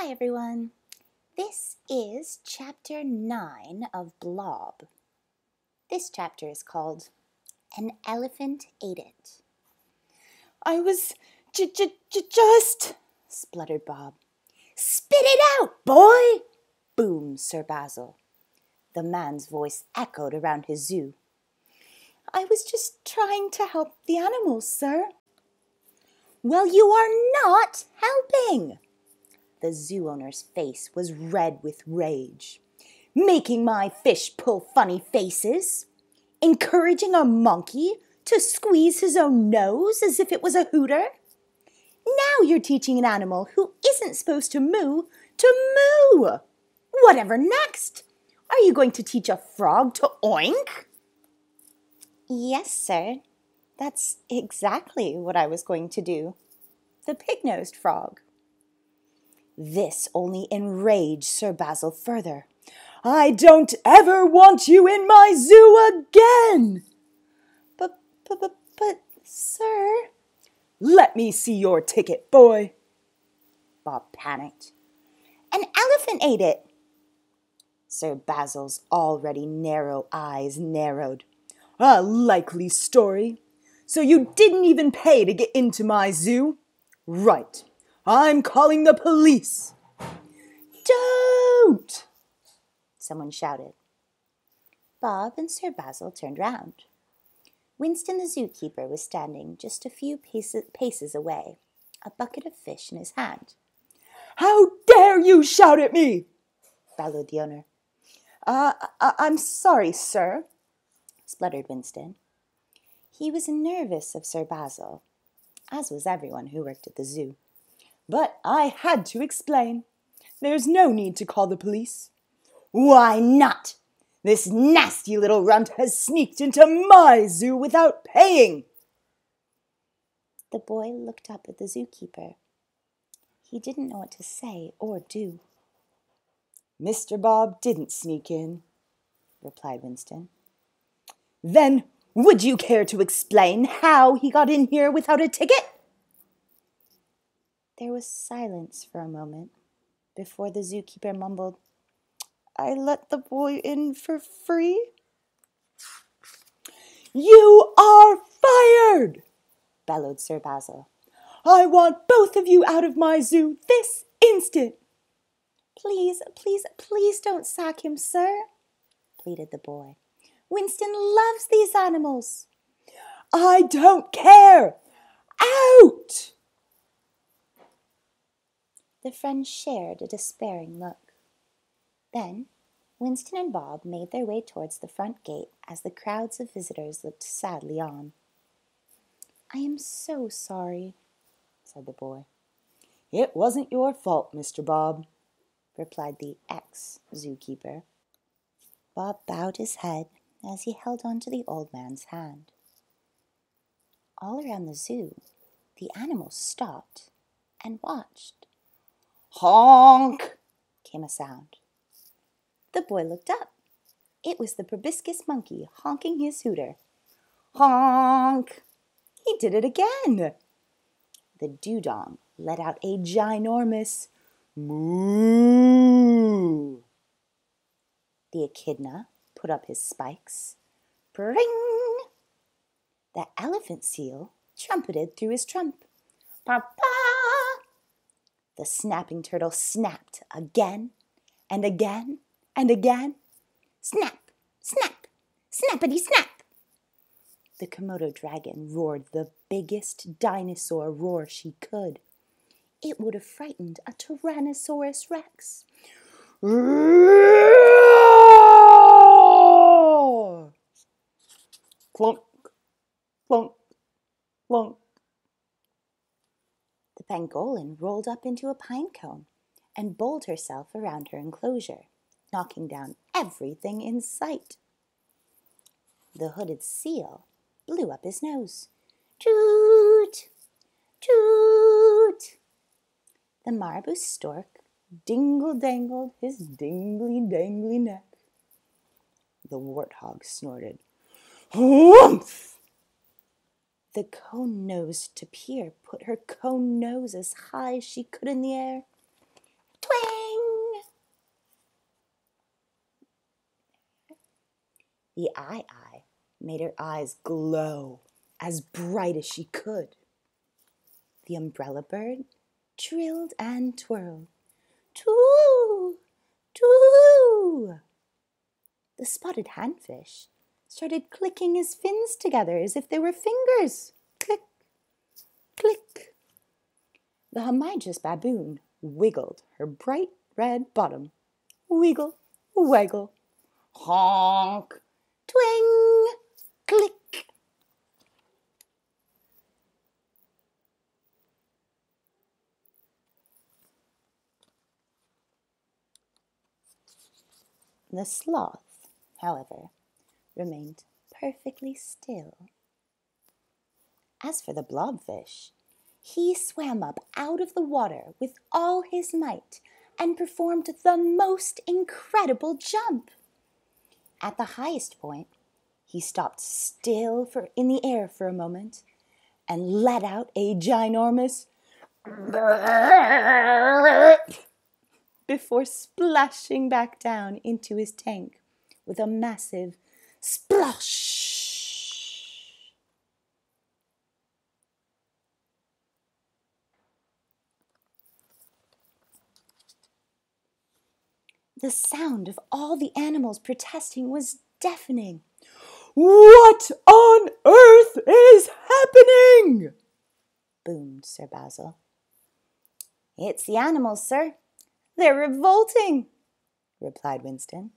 Hi everyone. This is chapter 9 of Blob. This chapter is called An Elephant Ate It. I was j- j- j- just, spluttered Bob. Spit it out, boy! boomed Sir Basil. The man's voice echoed around his zoo. I was just trying to help the animals, sir. Well, you are not helping. The zoo owner's face was red with rage. Making my fish pull funny faces? Encouraging a monkey to squeeze his own nose as if it was a hooter? Now you're teaching an animal who isn't supposed to moo to moo. Whatever next? Are you going to teach a frog to oink? Yes, sir. That's exactly what I was going to do. The pig nosed frog. This only enraged Sir Basil further. I don't ever want you in my zoo again. But, but, but, but, sir. Let me see your ticket, boy. Bob panicked. An elephant ate it. Sir Basil's already narrow eyes narrowed. A likely story. So you didn't even pay to get into my zoo? Right. I'm calling the police. Don't! Someone shouted. Bob and Sir Basil turned round. Winston the zookeeper was standing just a few paces, away, a bucket of fish in his hand. How dare you shout at me? bellowed the owner. Uh, I- I'm sorry, sir, spluttered Winston. He was nervous of Sir Basil, as was everyone who worked at the zoo. But I had to explain. There's no need to call the police. Why not? This nasty little runt has sneaked into my zoo without paying. The boy looked up at the zookeeper. He didn't know what to say or do. Mr. Bob didn't sneak in, replied Winston. Then would you care to explain how he got in here without a ticket? Was silence for a moment before the zookeeper mumbled, I let the boy in for free. You are fired, bellowed Sir Basil. I want both of you out of my zoo this instant. Please, please, please don't sack him, sir, pleaded the boy. Winston loves these animals. I don't care. Out! The friends shared a despairing look. Then Winston and Bob made their way towards the front gate as the crowds of visitors looked sadly on. I am so sorry, said the boy. It wasn't your fault, Mr. Bob, replied the ex zookeeper. Bob bowed his head as he held on to the old man's hand. All around the zoo, the animals stopped and watched. Honk! came a sound. The boy looked up. It was the proboscis monkey honking his hooter. Honk! He did it again. The dugong let out a ginormous moo. The echidna put up his spikes. Pring! The elephant seal trumpeted through his trump. Papa! The snapping turtle snapped again and again and again. Snap, snap, snappity snap. The Komodo dragon roared the biggest dinosaur roar she could. It would have frightened a Tyrannosaurus rex. Clunk, clunk, clunk. Pangolin rolled up into a pine cone and bowled herself around her enclosure, knocking down everything in sight. The hooded seal blew up his nose. Toot! Toot! The marabou stork dingle dangled his dingly dangly neck. The warthog snorted. Whumph! The cone nose to peer put her cone nose as high as she could in the air. Twang! The aye-aye made her eyes glow as bright as she could. The umbrella bird trilled and twirled. Too! Too! The spotted handfish started clicking his fins together as if they were fingers. Click, click. The Hamadryas baboon wiggled her bright red bottom. Wiggle, waggle, honk, twing, click. The sloth, however, remained perfectly still. As for the blobfish, he swam up out of the water with all his might and performed the most incredible jump. At the highest point, he stopped still for in the air for a moment and let out a ginormous before splashing back down into his tank with a massive splosh. The sound of all the animals protesting was deafening. What on earth is happening? boomed Sir Basil. It's the animals, sir. They're revolting, replied Winston.